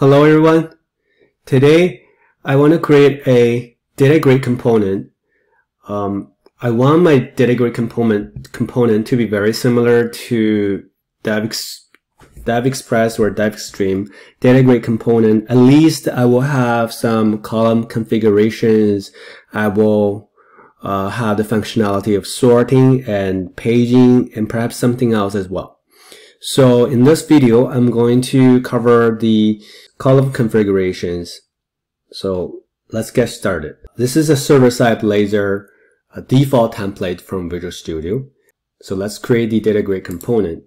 Hello everyone. Today I want to create a data grid component. Um, I want my data grid component component to be very similar to DevEx, DevExpress or DevExtreme data grid component. At least I will have some column configurations. I will uh, have the functionality of sorting and paging and perhaps something else as well. So in this video, I'm going to cover the column configurations. So let's get started. This is a server-side Blazor a default template from Visual Studio. So let's create the data grid component.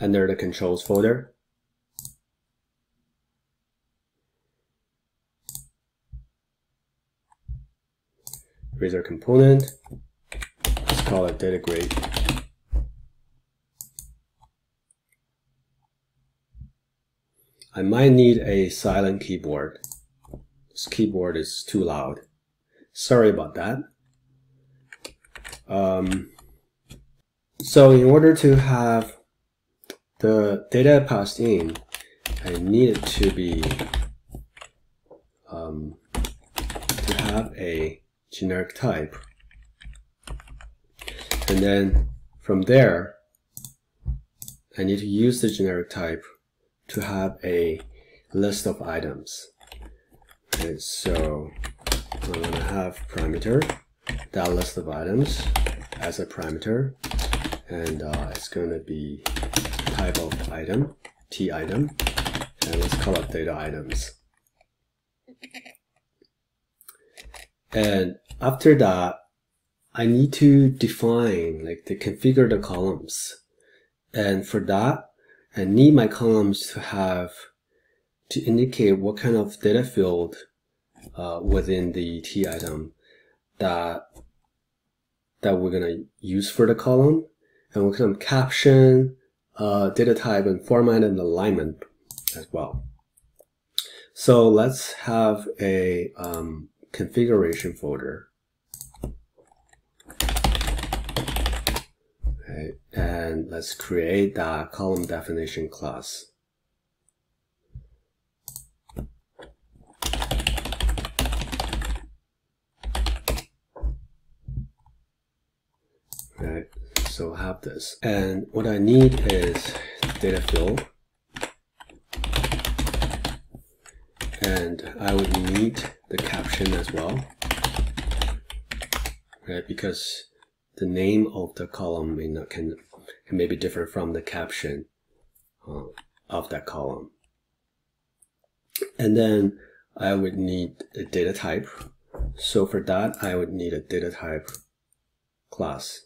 Under the controls folder, Razor component. Let's call it data grid. I might need a silent keyboard. This keyboard is too loud. Sorry about that. Um, so in order to have the data passed in, I need it to be um, to have a generic type. And then from there, I need to use the generic type to have a list of items. Okay, so I'm going to have parameter, that list of items as a parameter, and uh, it's going to be type of item, t item, and let's call it data items. And after that, I need to define, like to configure the columns. And for that, I need my columns to have, to indicate what kind of data field uh, within the T item that, that we're gonna use for the column. And kind of caption, uh, data type and format and alignment as well. So let's have a um, configuration folder. Okay, and let's create the column definition class. Okay, so I have this. And what I need is data field and I would need the caption as well. Right? Because the name of the column may not, can, can maybe differ from the caption uh, of that column. And then I would need a data type. So for that I would need a data type class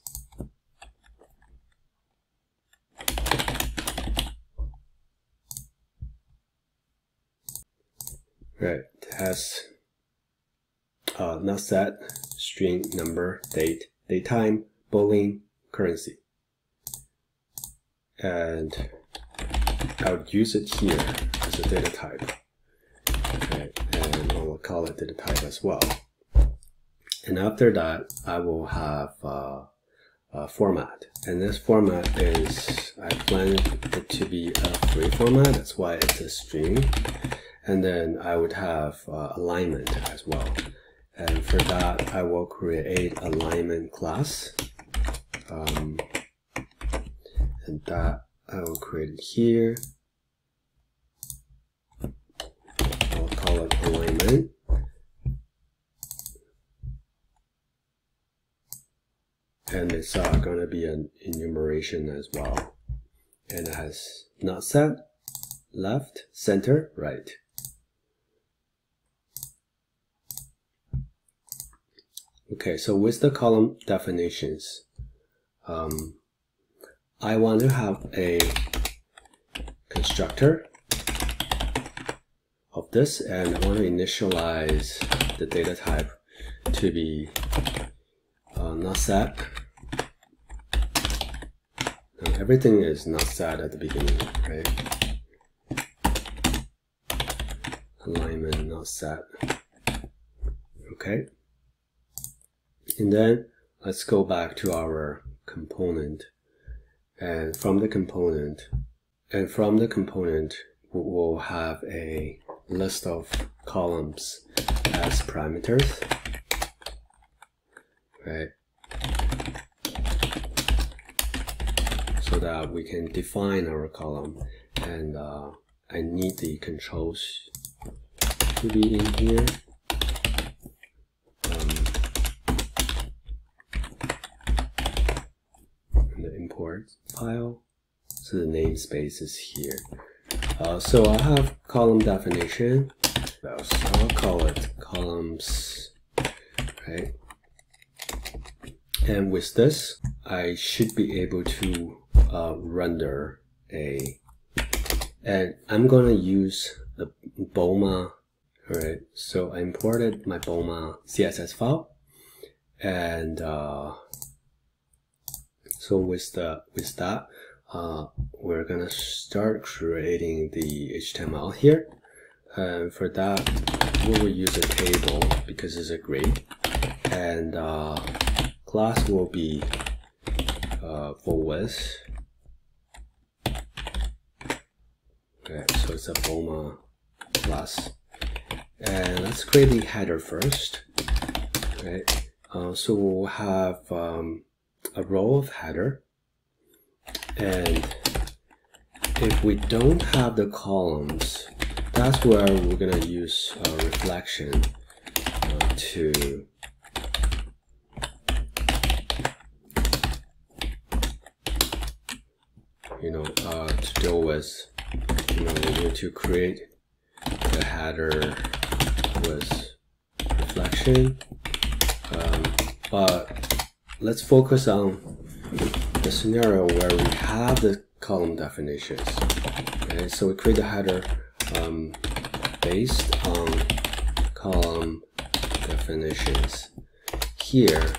Right, has uh, not set, string number, date, date time, boolean, currency. And I would use it here as a data type. Okay, and I will call it data type as well. And after that, I will have uh, a format. And this format is, I plan it to be a free format, that's why it's a string and then I would have uh, alignment as well. And for that, I will create alignment class. Um, and that I will create here. I'll call it alignment. And it's uh, going to be an enumeration as well. And it has not set, left, center, right. Okay, so with the column definitions, um, I want to have a constructor of this and I want to initialize the data type to be uh, not set. Now, everything is not set at the beginning, right? Alignment not set. Okay and then let's go back to our component. And from the component and from the component we'll have a list of columns as parameters. Right? So that we can define our column. And uh, I need the controls to be in here um, the import file. So the namespace is here. Uh, so I have column definition. So I'll call it columns right? And with this I should be able to uh, render a and I'm gonna use the Bulma right? So I imported my Bulma CSS file and uh, so with the with that uh, we're gonna start creating the HTML here. And for that we will use a table because it's a grid and uh, class will be uh, for width okay so it's a Bulma class. And let's create the header first. Right uh, so we'll have um, a row of header. And if we don't have the columns that's where we're gonna use a reflection uh, to you know uh, to deal with you know we need to create the header with reflection. Um, but let's focus on the scenario where we have the column definitions. Okay, so we create a header um, based on column definitions. Here,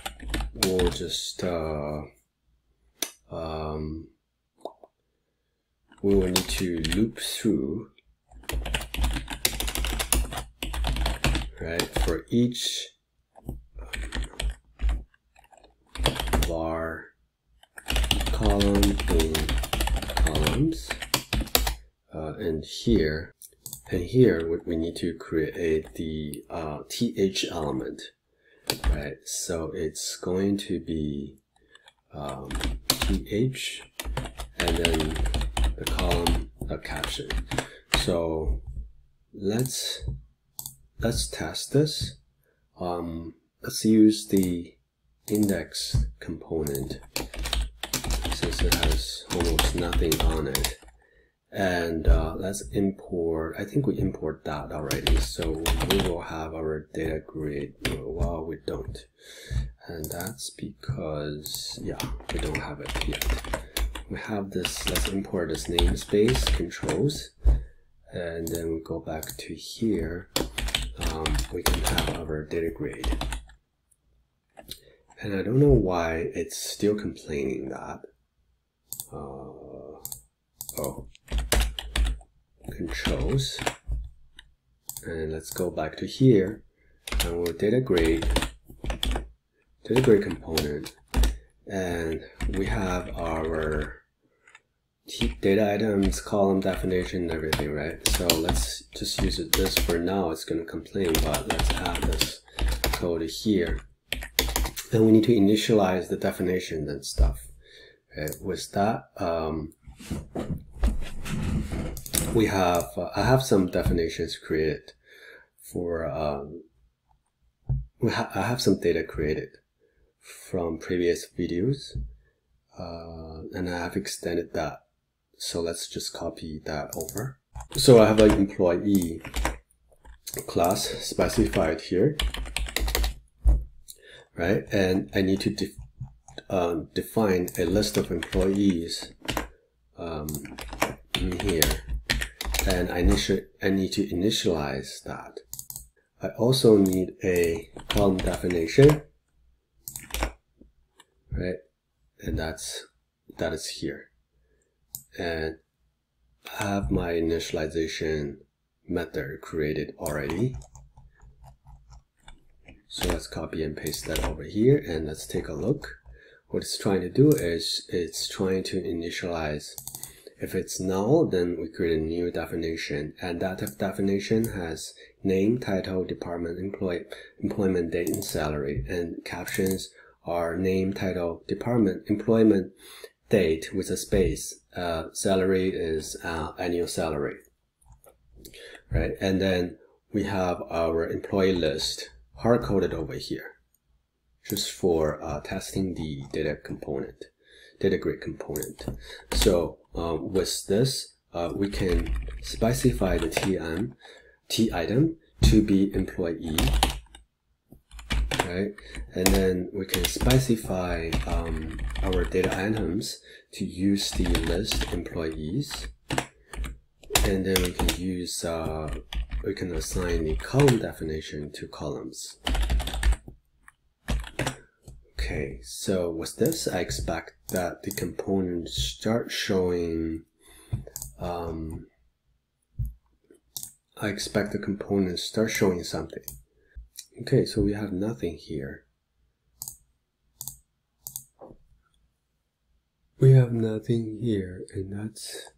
we'll just uh, um, we will need to loop through right for each column in columns uh, and here and here what we need to create the uh, th element right? So it's going to be um, th and then the column a caption. So let's let's test this. Um, let's use the index component since it has almost nothing on it. And uh, let's import I think we import that already. So we will have our data grid well we don't. And that's because yeah we don't have it yet. We have this let's import this namespace controls. And then we go back to here. Um, we can have our data grid. And I don't know why it's still complaining that uh, oh. Controls. And let's go back to here. And we'll data grid data grid component. And we have our data items column definition everything right? So let's just use it this for now. It's going to complain but let's add this code here. And we need to initialize the definition and stuff okay with that um, we have uh, I have some definitions created for um, we ha I have some data created from previous videos uh, and I have extended that. So let's just copy that over. So I have an employee class specified here right? And I need to um, define a list of employees um, in here and I, need I need to initialize that. I also need a column definition, right? And that's, that is here. And I have my initialization method created already. So let's copy and paste that over here and let's take a look. What it's trying to do is it's trying to initialize. If it's null, then we create a new definition and that definition has name, title, department, employee, employment date, and salary. And captions are name, title, department, employment date with a space. Uh, salary is uh, annual salary, right? And then we have our employee list hard coded over here just for uh, testing the data component, data grid component. So um, with this, uh, we can specify the TM, T item to be employee, right? And then we can specify um, our data items to use the list employees. And then we can use, uh, we can assign the column definition to columns. Okay, so with this, I expect that the components start showing, um, I expect the components start showing something. Okay, so we have nothing here. We have nothing here, and that's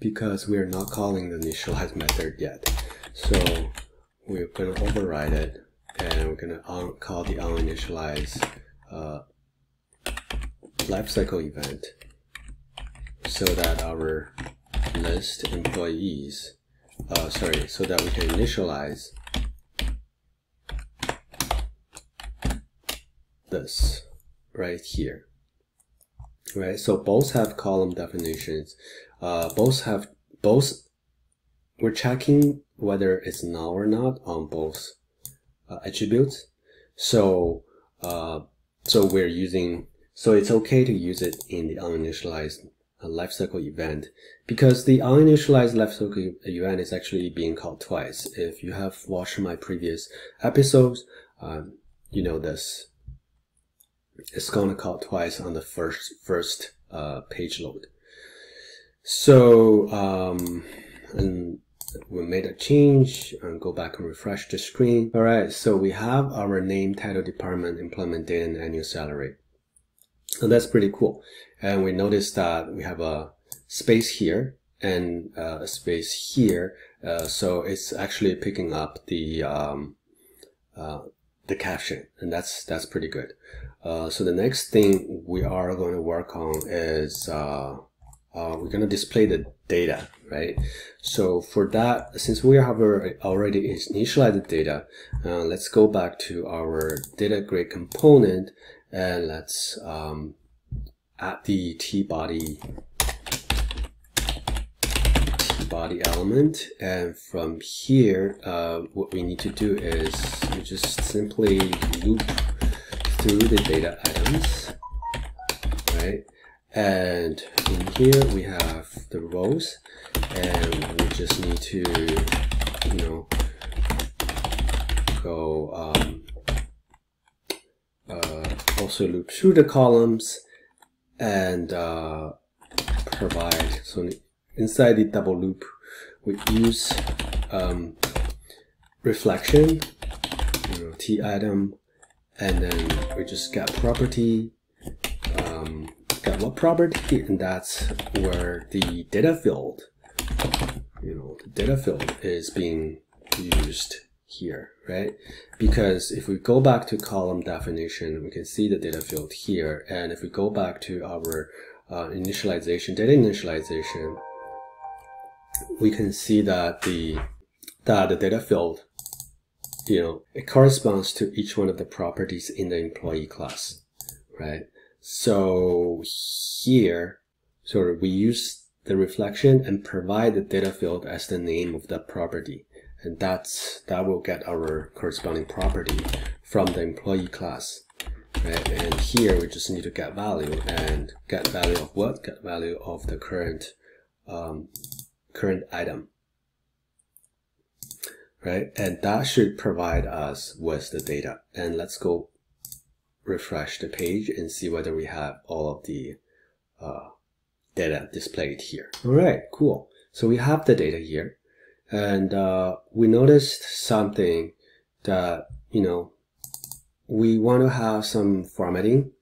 because we are not calling the initialize method yet. So we're going to override it, and we're going to call the OnInitialize uh, lifecycle event so that our list employees, uh, sorry, so that we can initialize this right here. Right, so both have column definitions. Uh, both have both. We're checking whether it's null or not on both uh, attributes. So uh, so we're using, so it's okay to use it in the OnInitialized uh, lifecycle event because the OnInitialized lifecycle event is actually being called twice. If you have watched my previous episodes, um, you know this. It's gonna call twice on the first first uh, page load. So um, and we made a change and go back and refresh the screen. All right, so we have our name, title, department, employment date, and annual salary. So that's pretty cool. And we notice that we have a space here and uh, a space here. Uh, so it's actually picking up the um, uh, the caption, and that's that's pretty good. Uh, so the next thing we are going to work on is uh, we're going to display the data, right? So for that, since we have already initialized the data, uh, let's go back to our data grid component and let's um, add the t-body body element and from here uh, what we need to do is just simply loop through the data items right and in here we have the rows and we just need to you know go um, uh, also loop through the columns and uh, provide. So inside the double loop we use um, reflection you know, t item and then we just get property got what property and that's where the data field you know the data field is being used here right? Because if we go back to column definition we can see the data field here and if we go back to our uh, initialization data initialization we can see that the that the data field you know it corresponds to each one of the properties in the employee class right so here, sort of we use the reflection and provide the data field as the name of that property. And that's that will get our corresponding property from the employee class. Right? And here we just need to get value and get value of what? Get value of the current um, current item. Right? And that should provide us with the data. And let's go refresh the page and see whether we have all of the uh, data displayed here. All right, cool. So we have the data here and uh, we noticed something that, you know, we want to have some formatting.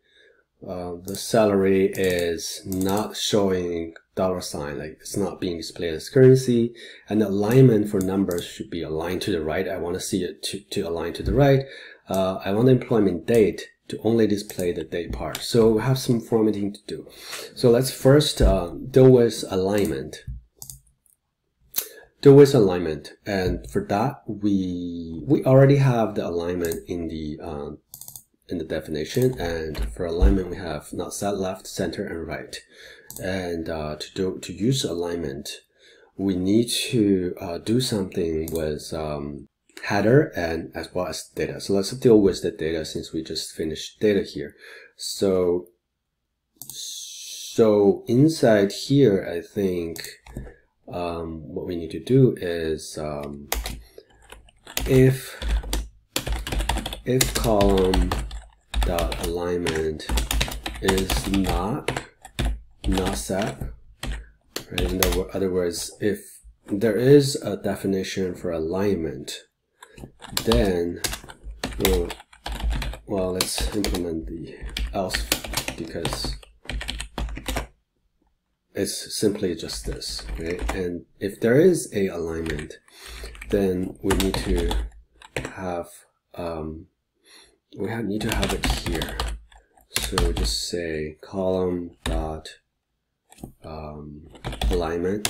Uh, the salary is not showing dollar sign, like it's not being displayed as currency. And the alignment for numbers should be aligned to the right. I want to see it to, to align to the right. Uh, I want the employment date to only display the date part. So we have some formatting to do. So let's first uh, deal with alignment. Deal with alignment, and for that we we already have the alignment in the uh, in the definition, and for alignment we have not set, left, center, and right. And uh, to do to use alignment, we need to uh, do something with um, header and as well as data. So let's deal with the data since we just finished data here. So, so inside here, I think um, what we need to do is um, if if column dot alignment is not not set, right? In other words, if there is a definition for alignment then we'll, well, let's implement the else because it's simply just this, right? And if there is a alignment, then we need to have, um, we have, need to have it here. So just say column dot um, alignment,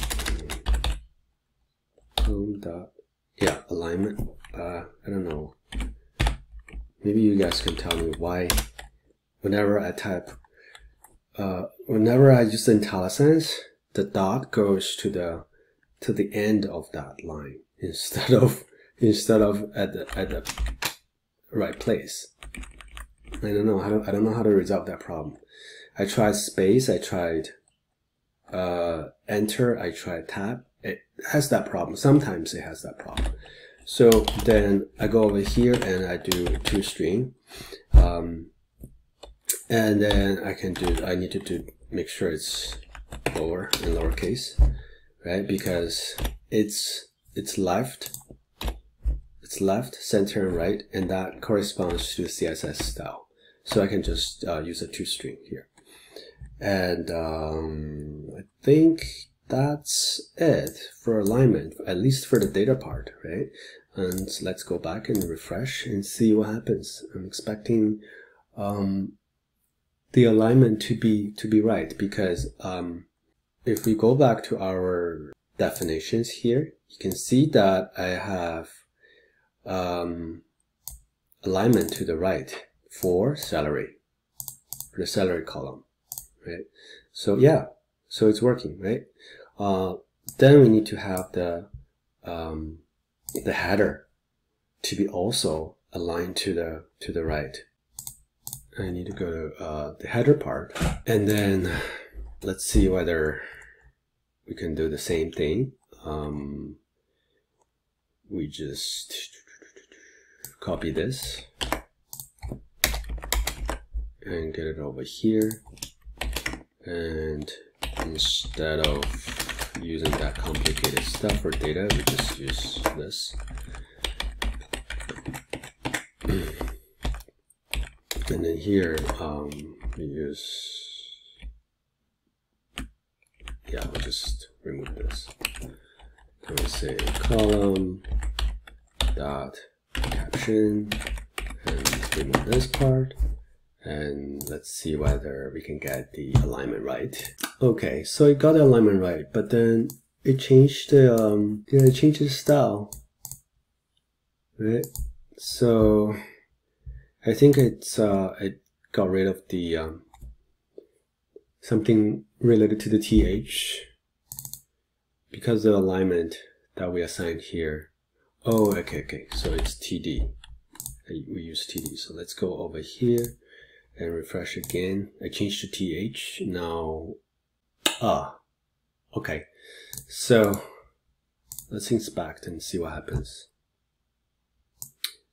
column dot, yeah, alignment uh, I don't know. Maybe you guys can tell me why whenever I type, uh, whenever I use IntelliSense, the dot goes to the to the end of that line instead of instead of at the at the right place. I don't know. I don't, I don't know how to resolve that problem. I tried space. I tried uh, enter. I tried tab. It has that problem. Sometimes it has that problem. So then I go over here and I do toString. Um, and then I can do, I need to do, make sure it's lower and lowercase, right? Because it's, it's left, it's left, center, and right, and that corresponds to CSS style. So I can just uh, use a toString here. And um, I think that's it for alignment, at least for the data part, right? And let's go back and refresh and see what happens. I'm expecting um, the alignment to be to be right because um, if we go back to our definitions here, you can see that I have um, alignment to the right for salary, for the salary column, right? So yeah, so it's working, right? Uh, then we need to have the um, the header to be also aligned to the to the right. I need to go to uh, the header part and then let's see whether we can do the same thing. Um, we just copy this and get it over here and instead of using that complicated stuff for data, we just use this. and then here, um, we use, yeah, we'll just remove this. And we say column dot caption and remove this part and let's see whether we can get the alignment right. Okay, so it got the alignment right, but then it changed the um, yeah, it changed the style, right? So I think it's uh, it got rid of the um, something related to the th because the alignment that we assigned here. Oh, okay, okay. So it's td. We use td. So let's go over here and refresh again. I changed to th. Now, ah, okay. So let's inspect and see what happens.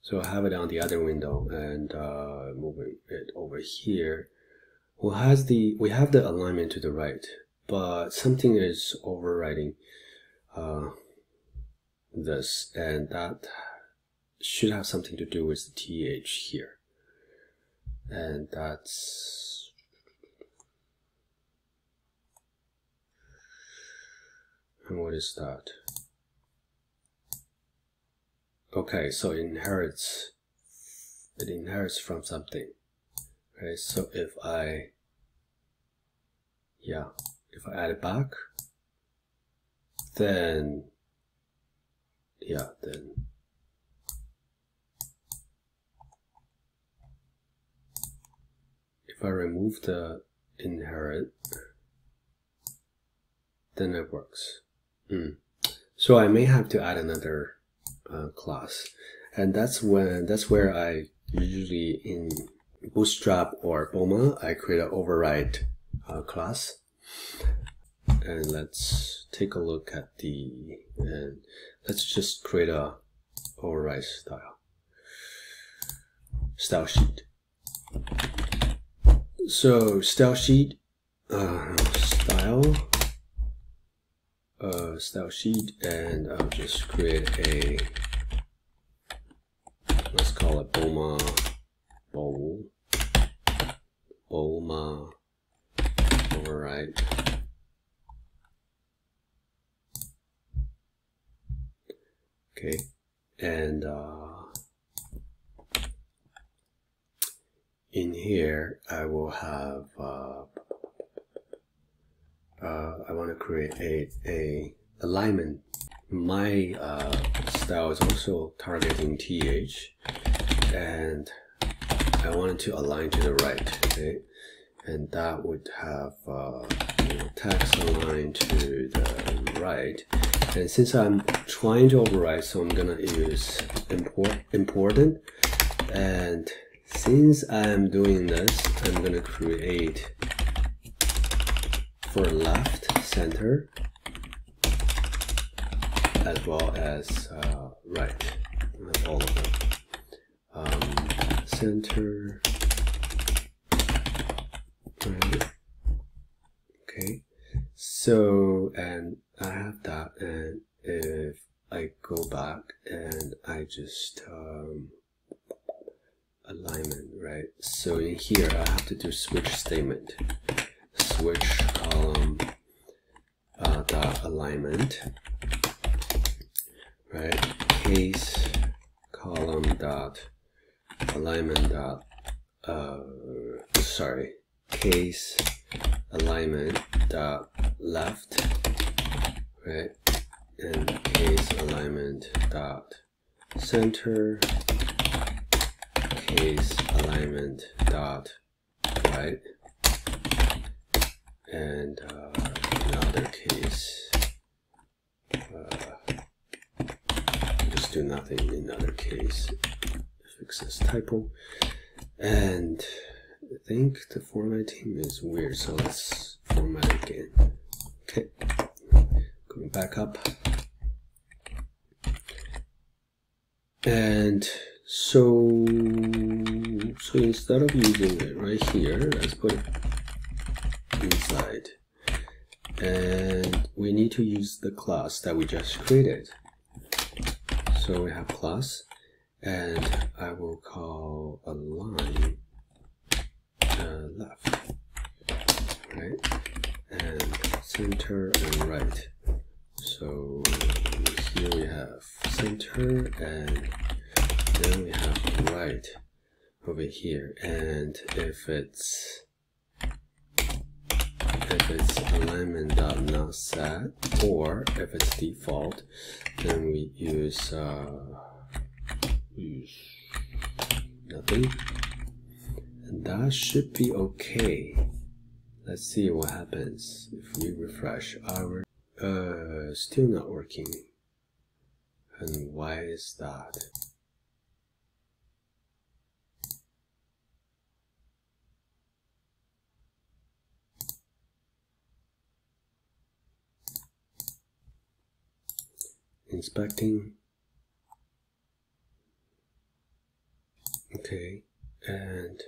So I have it on the other window and uh, moving it over here. We has the we have the alignment to the right, but something is overriding uh, this, and that should have something to do with the th here. And that's and what is that? Okay so it inherits it inherits from something okay so if I yeah if I add it back then yeah then if I remove the inherit then it works. Mm. so I may have to add another uh, class. And that's when that's where I usually in Bootstrap or Bulma I create an override uh, class. And let's take a look at the and let's just create a override style style sheet so style sheet uh, style uh, style sheet and I'll just create a let's call it Bulma bowl. Bulma override. Okay. And uh, in here I will have uh, uh, I want to create a, alignment. My uh, style is also targeting th and I wanted to align to the right okay? And that would have uh, you know, text aligned to the right. And since I'm trying to override so I'm gonna use import important and since I'm doing this I'm gonna create for left center as well as uh, right all of them. Um, center okay. So and I have that and if I go back and I just um, alignment right? So in here I have to do switch statement. Switch column uh, dot alignment right? Case column dot alignment dot uh, sorry. Case alignment dot left right? And case alignment dot center case alignment dot right? And uh, another case uh, just do nothing in other case. Fix this typo. And I think the formatting is weird so let's format again. Okay. Going back up. And so so instead of using it right here let's put it inside. And we need to use the class that we just created. So we have class and I will call align uh, left right and center and right. So here we have center and then we have right over here. And if it's if it's alignment dot not set or if it's default then we use uh, use nothing. And that should be okay. Let's see what happens if we refresh our uh still not working. And why is that inspecting. Okay and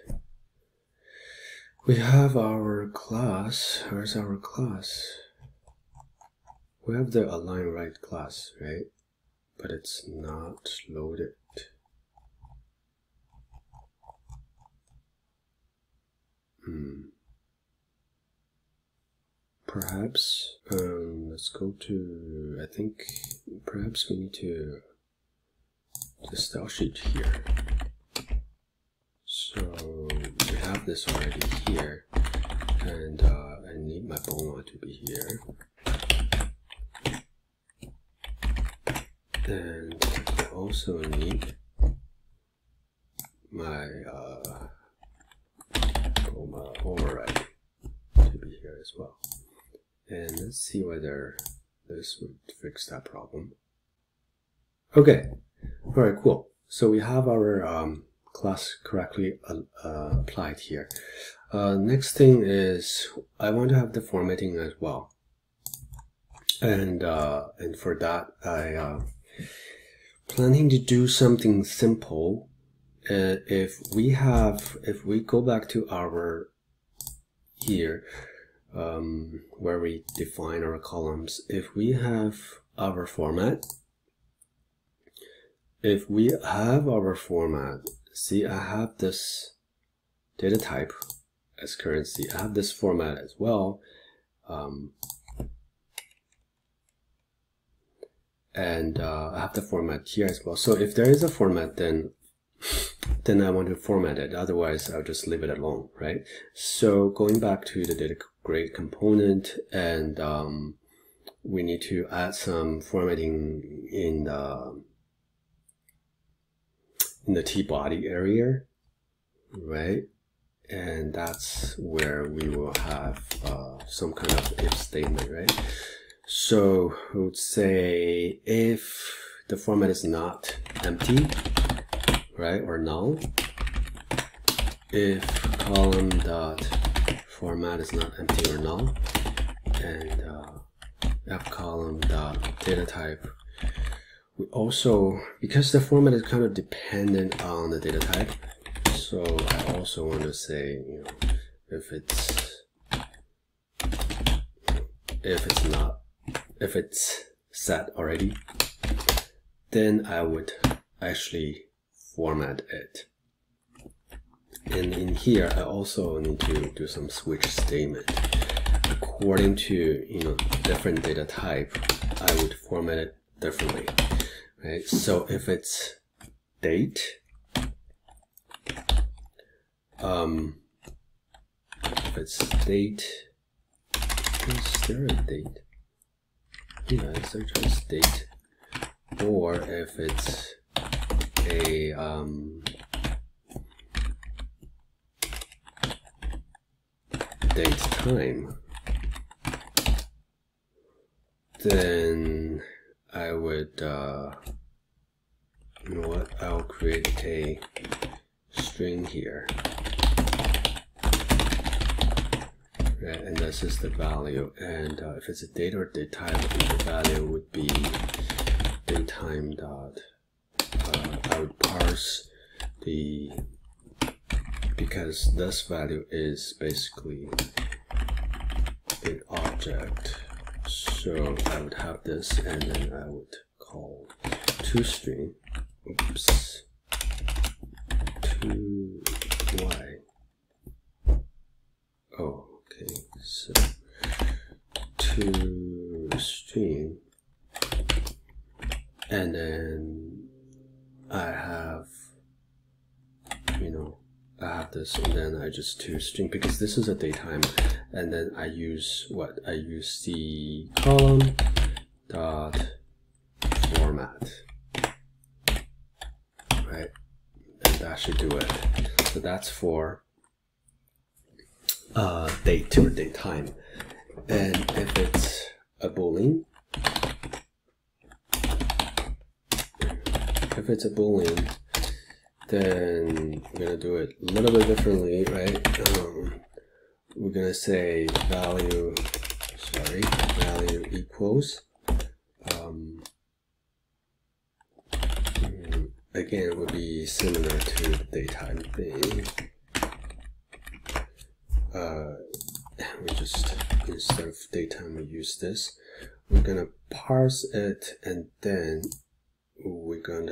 we have our class. Where's our class? We have the align right class right? But it's not loaded. Hmm. Perhaps um, let's go to. I think perhaps we need to the style sheet here. So we have this already here, and uh, I need my Bulma to be here. And I also need my uh, Bulma override to be here as well. And let's see whether this would fix that problem. Okay, all right, cool. So we have our um, class correctly uh, uh, applied here. Uh, next thing is I want to have the formatting as well. And, uh, and for that, I uh, planning to do something simple. If we have, if we go back to our here, um, where we define our columns, if we have our format, if we have our format, see I have this data type as currency, I have this format as well. Um, and uh, I have the format here as well. So if there is a format, then then I want to format it. Otherwise, I'll just leave it alone, right? So going back to the data grid component, and um, we need to add some formatting in the in the T-body area, right? And that's where we will have uh, some kind of if statement, right? So we would say if the format is not empty, right, or null, if column dot format is not empty or null, and uh, f column dot data type we also, because the format is kind of dependent on the data type, so I also want to say, you know, if it's, if it's not, if it's set already, then I would actually format it. And in here, I also need to do some switch statement. According to, you know, different data type, I would format it differently right? So if it's date, um, if it's date, is there a date? Yeah, search as date, or if it's a um, date time, then I would, uh, you know what, I'll create a string here. Right, and this is the value. And uh, if it's a date or date time, the value would be datetime dot. Uh, I would parse the because this value is basically an object. So I would have this and then I would call toString, oops, to y. Oh, okay, so to string, and then I have, you know, I have this and then I just to string because this is a datetime and then I use what I use the column dot format. Right? And that should do it. So that's for uh, date or date time and if it's a boolean if it's a boolean then we're gonna do it a little bit differently, right? Um, we're gonna say value, sorry, value equals, um, again, it would be similar to the datetime thing. Uh, we just, instead of datetime, we use this. We're gonna parse it and then we're gonna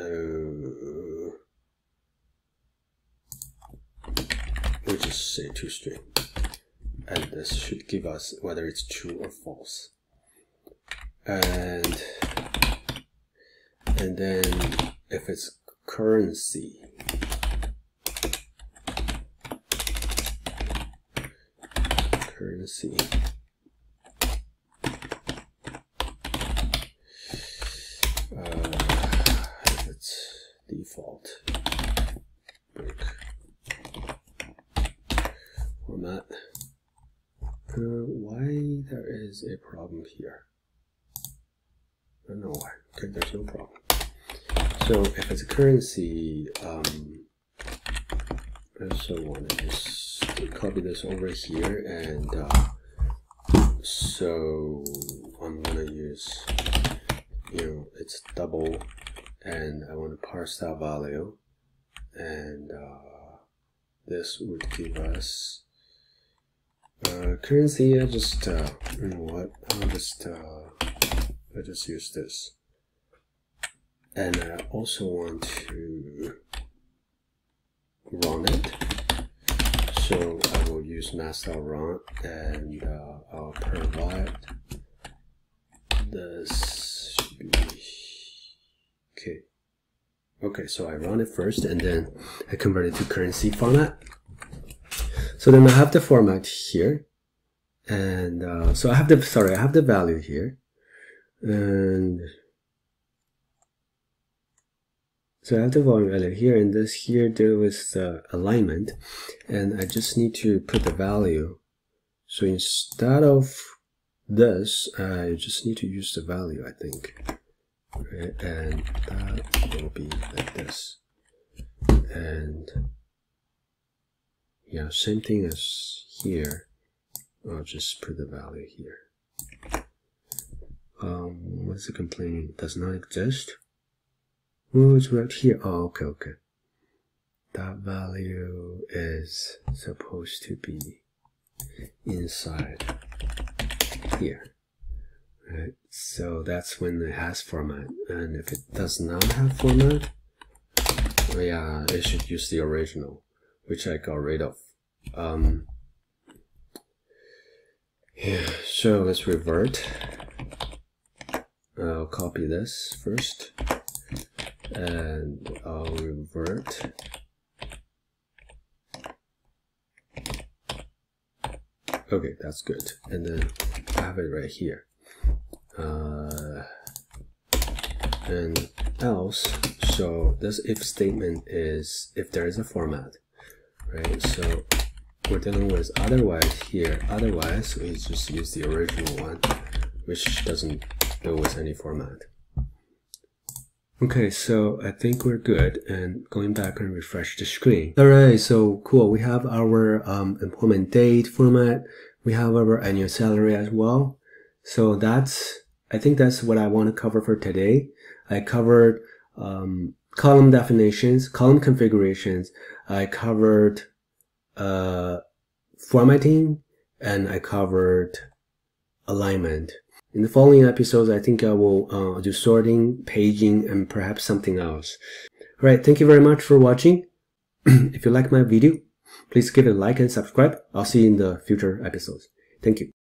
we're we just say two string And this should give us whether it's true or false. And and then if it's currency, currency, default break format. Uh, why there is a problem here? I don't know why. Okay, there's no problem. So if it's a currency, um, I also want to just copy this over here, and uh, so I'm gonna use, you know, it's double and I want to parse that value and uh, this would give us uh, currency I just uh, you know what I'll just uh, I just use this and I also want to run it so I will use Math.Round and uh, I'll provide this Okay. Okay, so I run it first and then I convert it to currency format. So then I have the format here. And uh, so I have the, sorry, I have the value here. And so I have the volume value here and this here there was the alignment and I just need to put the value. So instead of this, I just need to use the value, I think and that will be like this and yeah same thing as here. I'll just put the value here. Um what's the complaint? Does not exist? Oh it's right here. Oh okay okay. That value is supposed to be inside here Right, so that's when it has format. And if it does not have format, well, yeah, it should use the original, which I got rid of. Um, yeah, so let's revert. I'll copy this first, and I'll revert. Okay, that's good. And then I have it right here uh, and else so this if statement is if there is a format right so we're dealing with otherwise here otherwise we just use the original one which doesn't deal with any format Okay, so I think we're good and going back and refresh the screen. Alright, so cool. We have our um, employment date format. We have our annual salary as well. So that's I think that's what I want to cover for today. I covered um, column definitions, column configurations. I covered uh, formatting, and I covered alignment. In the following episodes, I think I will uh, do sorting, paging, and perhaps something else. All right, thank you very much for watching. if you like my video, please give it a like and subscribe. I'll see you in the future episodes. Thank you.